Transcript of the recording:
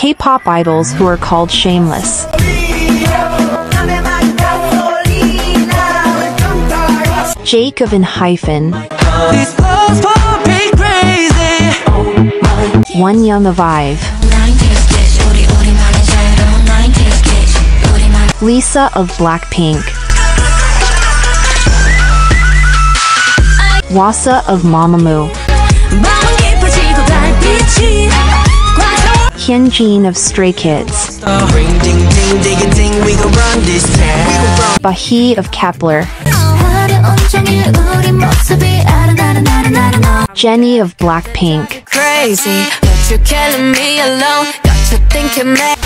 K-pop idols who are called shameless. Jake of ENHYPEN. One Young of Ive. Lisa of Blackpink. Hwasa of Mamamoo. Hyunjin of Stray Kids. Bahi of Kep1er. Jennie of Blackpink. Crazy, but you're killing me alone. Got you thinking, man.